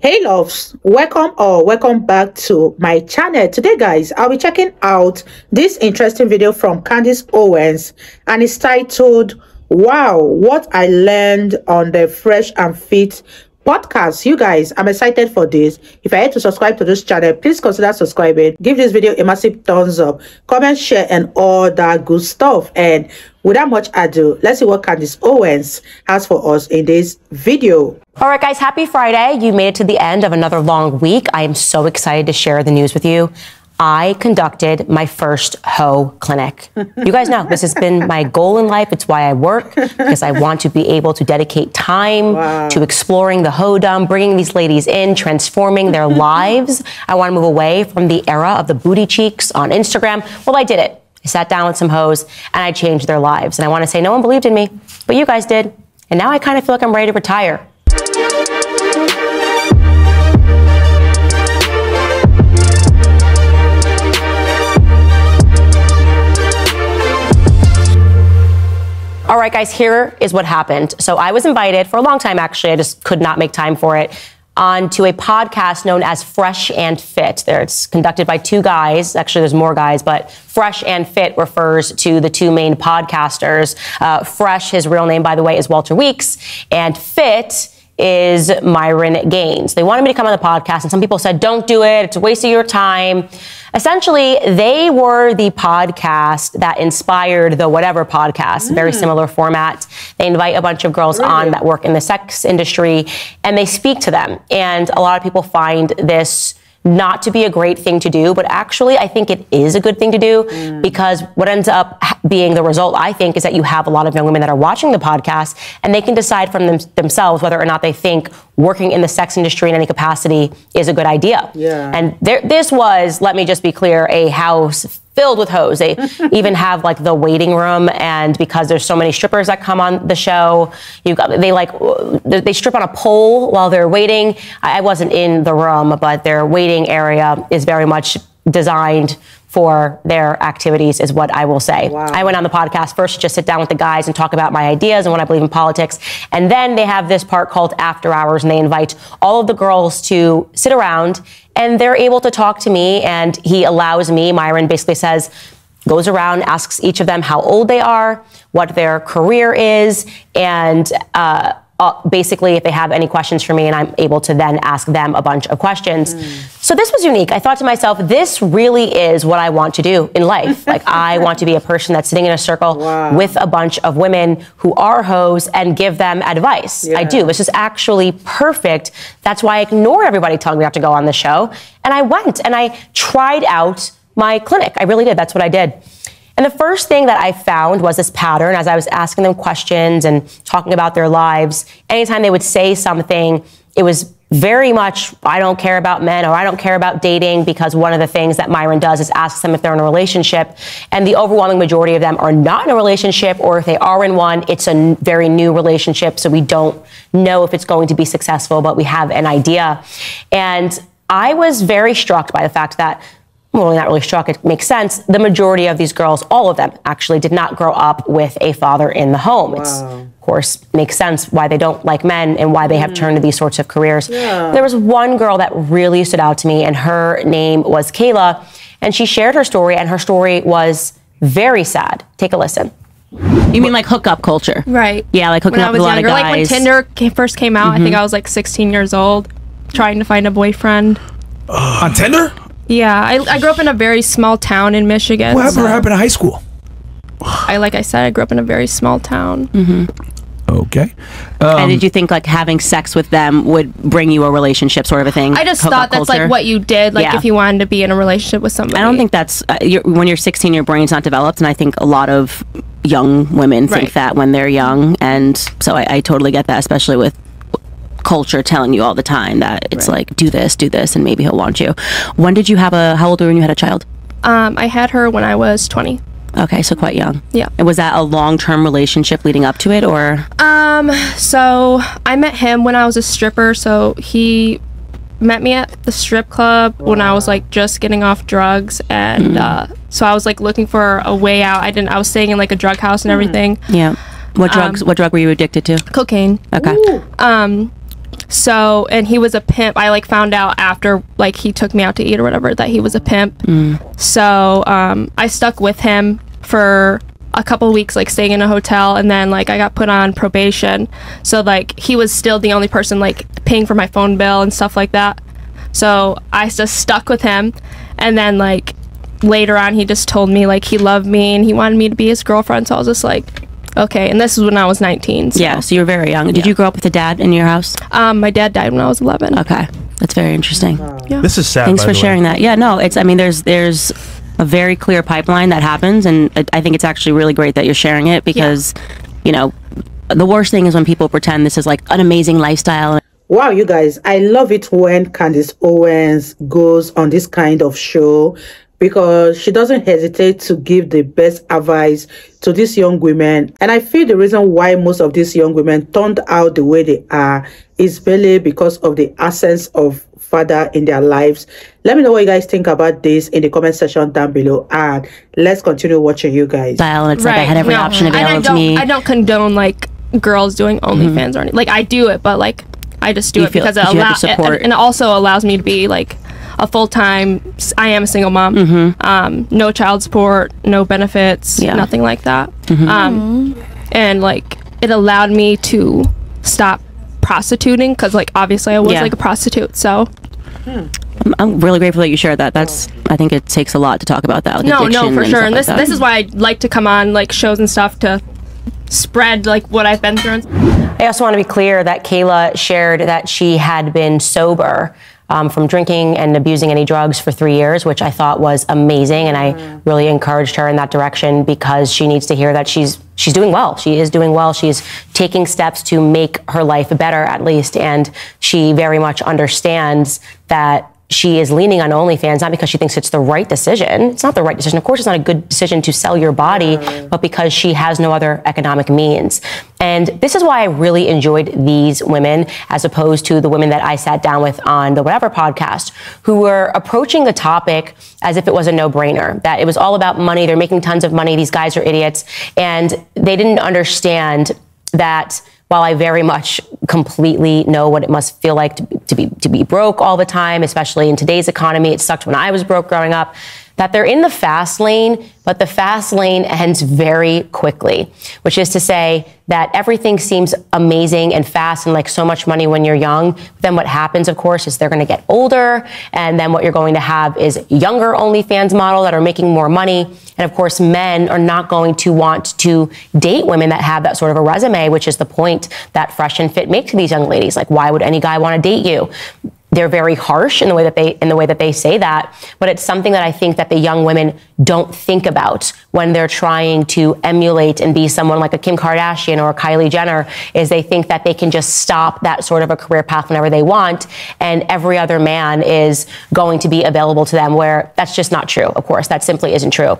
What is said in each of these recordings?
hey loves. Welcome or welcome back to my channel. Today guys i'll be checking out this interesting video from candace owens and it's titled wow what i learned on the fresh and fit podcast you guys i'm excited for this if i had to subscribe to this channel please consider subscribing give this video a massive thumbs up comment share and all that good stuff and without much ado let's see what candace owens has for us in this video all right, guys, happy Friday. You made it to the end of another long week. I am so excited to share the news with you. I conducted my first hoe clinic. You guys know this has been my goal in life. It's why I work because I want to be able to dedicate time wow. to exploring the hoedom, bringing these ladies in, transforming their lives. I want to move away from the era of the booty cheeks on Instagram. Well, I did it. I sat down with some hoes and I changed their lives. And I want to say no one believed in me, but you guys did. And now I kind of feel like I'm ready to retire. Right, guys, here is what happened. So I was invited for a long time, actually. I just could not make time for it. On to a podcast known as Fresh and Fit. There, it's conducted by two guys. Actually, there's more guys, but Fresh and Fit refers to the two main podcasters. Uh, Fresh, his real name, by the way, is Walter Weeks, and Fit is Myron Gaines. They wanted me to come on the podcast, and some people said, don't do it. It's a waste of your time. Essentially, they were the podcast that inspired the whatever podcast, mm. very similar format. They invite a bunch of girls really? on that work in the sex industry, and they speak to them. And a lot of people find this not to be a great thing to do, but actually I think it is a good thing to do mm. because what ends up being the result, I think, is that you have a lot of young women that are watching the podcast and they can decide from them, themselves whether or not they think working in the sex industry in any capacity is a good idea. Yeah. And there, this was, let me just be clear, a house filled with hoes. They even have like the waiting room, and because there's so many strippers that come on the show, you got they like they strip on a pole while they're waiting. I wasn't in the room, but their waiting area is very much designed for their activities is what I will say. Wow. I went on the podcast first to just sit down with the guys and talk about my ideas and what I believe in politics. And then they have this part called after hours and they invite all of the girls to sit around and they're able to talk to me and he allows me, Myron basically says, goes around, asks each of them how old they are, what their career is, and uh, uh, basically if they have any questions for me and I'm able to then ask them a bunch of questions. Mm. So this was unique. I thought to myself, this really is what I want to do in life. like I want to be a person that's sitting in a circle wow. with a bunch of women who are hoes and give them advice. Yeah. I do. This is actually perfect. That's why I ignored everybody telling me not to go on the show. And I went and I tried out my clinic. I really did. That's what I did. And the first thing that I found was this pattern as I was asking them questions and talking about their lives. Anytime they would say something, it was very much, I don't care about men or I don't care about dating because one of the things that Myron does is asks them if they're in a relationship. And the overwhelming majority of them are not in a relationship, or if they are in one, it's a very new relationship. So we don't know if it's going to be successful, but we have an idea. And I was very struck by the fact that well, not really struck, it makes sense. The majority of these girls, all of them, actually did not grow up with a father in the home. Wow. It's, of course, makes sense why they don't like men and why they have turned to these sorts of careers. Yeah. There was one girl that really stood out to me, and her name was Kayla, and she shared her story, and her story was very sad. Take a listen. You mean like hookup culture? Right. Yeah, like hooking when up with a lot of guys. Like when Tinder came, first came out, mm-hmm. I think mm-hmm. I was like 16 years old, trying to find a boyfriend. Uh, on Tinder? Yeah, I, I grew up in a very small town in Michigan. What happened, so happened in high school? I like I said, I grew up in a very small town. Mm-hmm. Okay. Um, and did you think like having sex with them would bring you a relationship, sort of a thing? I just thought that's culture? like what you did, like yeah. if you wanted to be in a relationship with somebody. I don't think that's uh, you're, when you're 16, your brain's not developed, and I think a lot of young women think right. that when they're young, and so I, I totally get that, especially with culture telling you all the time that it's right. like do this, do this, and maybe he'll want you. When did you have a? How old were you when you had a child? Um, I had her when I was twenty. Okay, so quite young. Yeah. And was that a long-term relationship leading up to it, or? Um. So I met him when I was a stripper. So he met me at the strip club when I was like just getting off drugs, and mm. uh, so I was like looking for a way out. I didn't. I was staying in like a drug house and mm. everything. Yeah. What drugs? Um, what drug were you addicted to? Cocaine. Okay. Um, So, and he was a pimp. I like found out after like he took me out to eat or whatever that he was a pimp. So, um, I stuck with him for a couple weeks like staying in a hotel and then like I got put on probation. So like he was still the only person like paying for my phone bill and stuff like that. So I just stuck with him and then like later on he just told me like he loved me and he wanted me to be his girlfriend. So I was just like okay, and this is when I was 19. So. Yeah, so you were very young. Did you grow up with a dad in your house? Um, my dad died when I was 11. Okay, that's very interesting. Yeah. This is sad. Thanks by for the way. sharing that. Yeah, no, it's. I mean, there's there's a very clear pipeline that happens, and I- I think it's actually really great that you're sharing it because, you know, the worst thing is when people pretend this is like an amazing lifestyle. Wow, you guys, I love it when Candace Owens goes on this kind of show because she doesn't hesitate to give the best advice to these young women. And I feel the reason why most of these young women turned out the way they are is really because of the absence of father in their lives. Let me know what you guys think about this in the comment section down below. And let's continue watching you guys. Style, and it's like I had every no. option And I available to don't, me. Mm-hmm. I don't condone like girls doing OnlyFans or anything. Like I do it, but like I just do You it feel- because it because allows the support. and it also allows me to be like a full time. I am a single mom. Mm-hmm. Um, no child support, no benefits, Yeah. nothing like that. Mm-hmm. Um, and like it allowed me to stop prostituting because like obviously I was Yeah. like a prostitute. So I'm, I'm really grateful that you shared that. That's. I think it takes a lot to talk about that. With no, no, for and sure. And this that. this is why I like to come on like shows and stuff to spread like what I've been through. I also want to be clear that Kayla shared that she had been sober um, from drinking and abusing any drugs for three years, which I thought was amazing, and I really encouraged her in that direction because she needs to hear that she's she's doing well. She is doing well. She's taking steps to make her life better, at least, and she very much understands that she is leaning on OnlyFans not because she thinks it's the right decision. It's not the right decision. Of course, it's not a good decision to sell your body, mm. but because she has no other economic means. And this is why I really enjoyed these women as opposed to the women that I sat down with on the whatever podcast who were approaching the topic as if it was a no brainer, that it was all about money. They're making tons of money. These guys are idiots. And they didn't understand that while I very much completely know what it must feel like to, to be to be broke all the time, especially in today's economy, it sucked when I was broke growing up. That they're in the fast lane, but the fast lane ends very quickly, which is to say that everything seems amazing and fast and like so much money when you're young. Then what happens, of course, is they're going to get older, and then what you're going to have is younger OnlyFans model that are making more money. And of course, men are not going to want to date women that have that sort of a resume, which is the point that Fresh and Fit make to these young ladies. Like, why would any guy want to date you? They're very harsh in the way that they in the way that they say that, but it's something that I think that the young women don't think about when they're trying to emulate and be someone like a Kim Kardashian or Kylie Jenner. Is they think that they can just stop that sort of a career path whenever they want, and every other man is going to be available to them. Where that's just not true. Of course, that simply isn't true.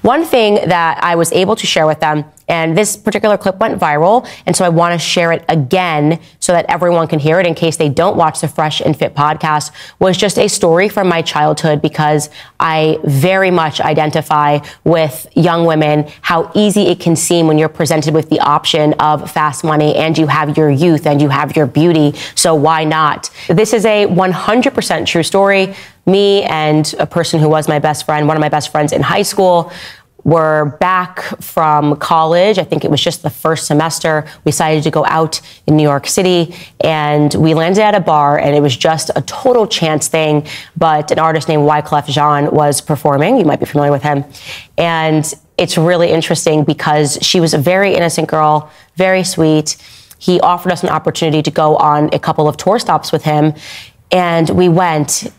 One thing that I was able to share with them, and this particular clip went viral, and so I want to share it again so that everyone can hear it in case they don't watch the Fresh and Fit podcast, was just a story from my childhood because I very much identify with young women, how easy it can seem when you're presented with the option of fast money and you have your youth and you have your beauty. So why not? This is a 100% true story me and a person who was my best friend, one of my best friends in high school, were back from college. I think it was just the first semester. We decided to go out in New York City and we landed at a bar and it was just a total chance thing. But an artist named Wyclef Jean was performing. You might be familiar with him. And it's really interesting because she was a very innocent girl, very sweet. He offered us an opportunity to go on a couple of tour stops with him. And we went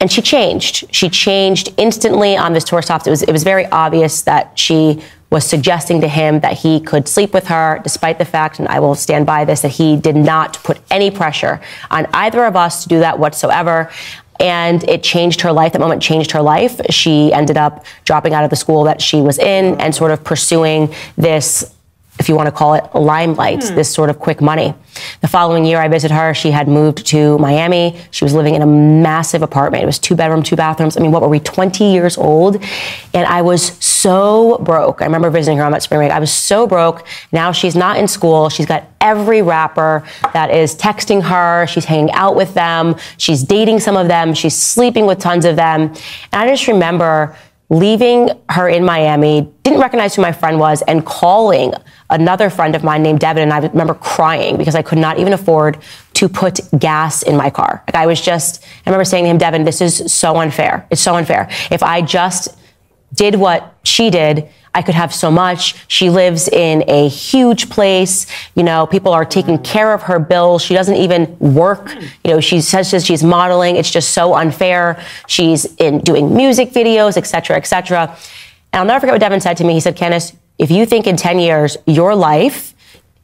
and she changed. She changed instantly on this tour stop. It was it was very obvious that she was suggesting to him that he could sleep with her, despite the fact, and I will stand by this, that he did not put any pressure on either of us to do that whatsoever. And it changed her life. That moment changed her life. She ended up dropping out of the school that she was in and sort of pursuing this if you want to call it limelight, Hmm. this sort of quick money. The following year I visited her, she had moved to Miami. She was living in a massive apartment. It was two bedroom, two bathrooms. I mean, what were we, 20 years old? And I was so broke. I remember visiting her on that spring break. I was so broke. Now she's not in school. She's got every rapper that is texting her. She's hanging out with them. She's dating some of them. She's sleeping with tons of them. And I just remember leaving her in Miami, didn't recognize who my friend was, and calling another friend of mine named Devin. And I remember crying because I could not even afford to put gas in my car. Like I was just, I remember saying to him, Devin, this is so unfair. It's so unfair. If I just did what she did, I could have so much. She lives in a huge place. You know, people are taking care of her bills. She doesn't even work. You know, she says she's modeling. It's just so unfair. She's in doing music videos, et cetera, et cetera. And I'll never forget what Devin said to me. He said, Candace, if you think in 10 years your life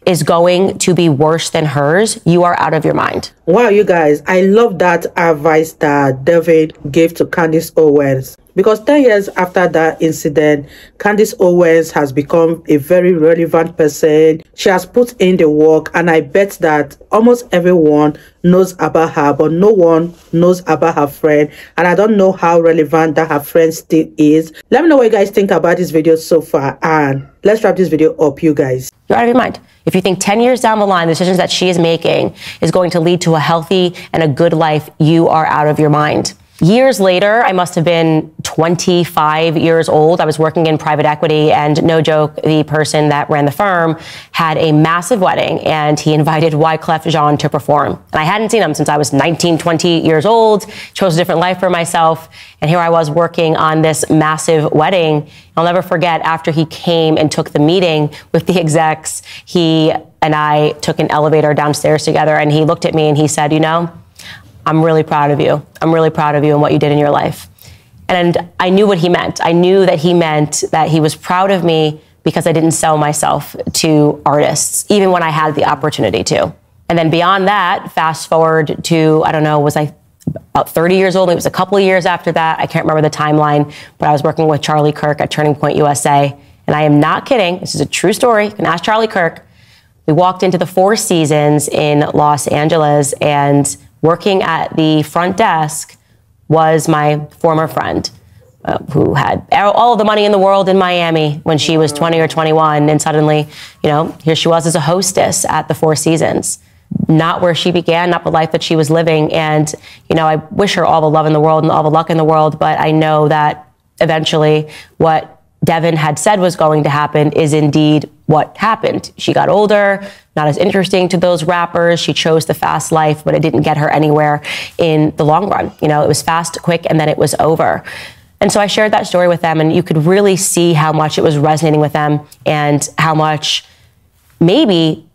is going to be worse than hers, you are out of your mind. Wow, you guys, I love that advice that David gave to Candace Owens. Because 10 years after that incident, Candace Owens has become a very relevant person. She has put in the work, and I bet that almost everyone knows about her, but no one knows about her friend. And I don't know how relevant that her friend still is. Let me know what you guys think about this video so far, and let's wrap this video up, you guys. You're out of your mind. If you think 10 years down the line, the decisions that she is making is going to lead to a healthy and a good life, you are out of your mind. Years later, I must have been 25 years old. I was working in private equity, and no joke, the person that ran the firm had a massive wedding, and he invited Wyclef Jean to perform. And I hadn't seen him since I was 19, 20 years old, chose a different life for myself, and here I was working on this massive wedding. I'll never forget after he came and took the meeting with the execs, he and I took an elevator downstairs together, and he looked at me and he said, You know, I'm really proud of you. I'm really proud of you and what you did in your life. And I knew what he meant. I knew that he meant that he was proud of me because I didn't sell myself to artists, even when I had the opportunity to. And then beyond that, fast forward to, I don't know, was I about 30 years old? It was a couple of years after that. I can't remember the timeline, but I was working with Charlie Kirk at Turning Point USA. And I am not kidding. This is a true story. You can ask Charlie Kirk. We walked into the Four Seasons in Los Angeles and working at the front desk was my former friend uh, who had all the money in the world in Miami when she was 20 or 21. And suddenly, you know, here she was as a hostess at the Four Seasons. Not where she began, not the life that she was living. And, you know, I wish her all the love in the world and all the luck in the world, but I know that eventually what Devin had said was going to happen is indeed what happened. She got older, not as interesting to those rappers. She chose the fast life, but it didn't get her anywhere in the long run. You know, it was fast, quick, and then it was over. And so I shared that story with them, and you could really see how much it was resonating with them and how much maybe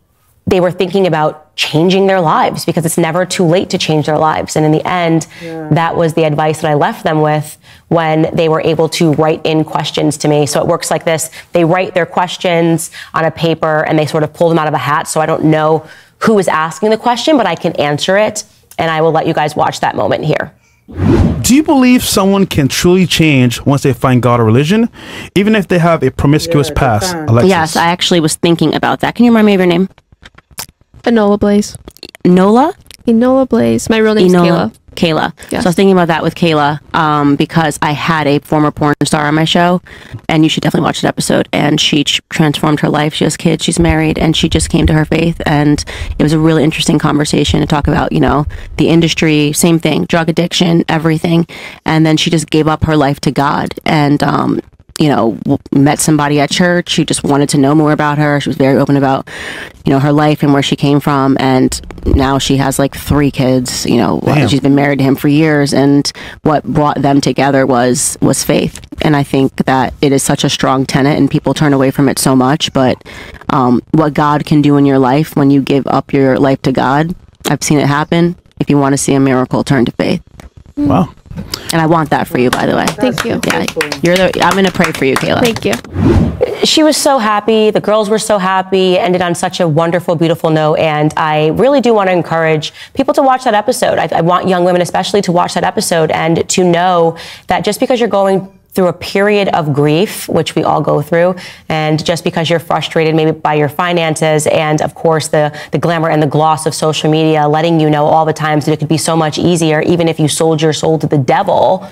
they were thinking about changing their lives because it's never too late to change their lives. And in the end, yeah. that was the advice that I left them with when they were able to write in questions to me. So it works like this. They write their questions on a paper and they sort of pull them out of a hat. So I don't know who is asking the question, but I can answer it. And I will let you guys watch that moment here. Do you believe someone can truly change once they find God or religion, even if they have a promiscuous Yeah, past? Alexis? Yes, I actually was thinking about that. Can you remind me of your name? Enola Blaze. Nola? Enola Blaze. My real name's Enola. Kayla. Kayla. Yes. So I was thinking about that with Kayla um, because I had a former porn star on my show, and you should definitely watch that episode. And she transformed her life. She has kids. She's married, and she just came to her faith. And it was a really interesting conversation to talk about, you know, the industry, same thing, drug addiction, everything. And then she just gave up her life to God. And um, you know, met somebody at church who just wanted to know more about her. She was very open about, you know, her life and where she came from. And now she has like three kids, you know, Damn. she's been married to him for years. And what brought them together was, was faith. And I think that it is such a strong tenet and people turn away from it so much. But um, what God can do in your life when you give up your life to God, I've seen it happen. If you want to see a miracle, turn to faith. Wow. And I want that for you, by the way. Thank you. Yeah, you're the. I'm gonna pray for you, Kayla. Thank you. she was so happy. The girls were so happy. Ended on such a wonderful, beautiful note. And I really do want to encourage people to watch that episode. I, I want young women, especially, to watch that episode and to know that just because you're going through a period of grief, which we all go through. And just because you're frustrated maybe by your finances and of course the, the glamour and the gloss of social media, letting you know all the times that it could be so much easier, even if you sold your soul to the devil,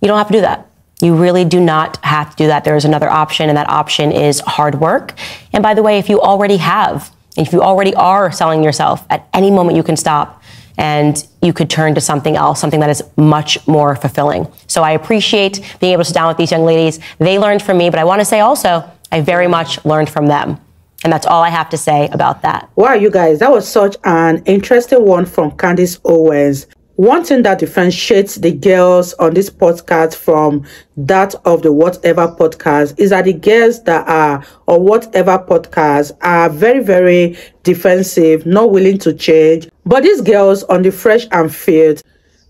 you don't have to do that. You really do not have to do that. There is another option, and that option is hard work. And by the way, if you already have, if you already are selling yourself, at any moment you can stop and you could turn to something else, something that is much more fulfilling. So I appreciate being able to sit down with these young ladies. They learned from me, but I want to say also, I very much learned from them. And that's all I have to say about that. Wow, you guys, that was such an interesting one from Candace Owens. One thing that differentiates the girls on this podcast from that of the whatever podcast is that the girls that are on whatever podcast are very, very defensive, not willing to change. But these girls on the fresh and fit,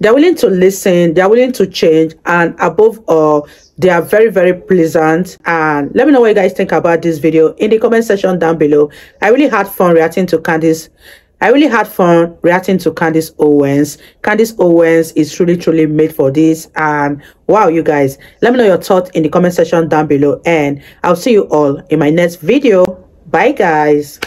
they're willing to listen, they're willing to change, and above all, they are very, very pleasant. And let me know what you guys think about this video in the comment section down below. I really had fun reacting to Candace I really had fun reacting to Candace Owens. Candace Owens is truly, truly made for this. And wow, you guys, let me know your thoughts in the comment section down below. And I'll see you all in my next video. Bye, guys.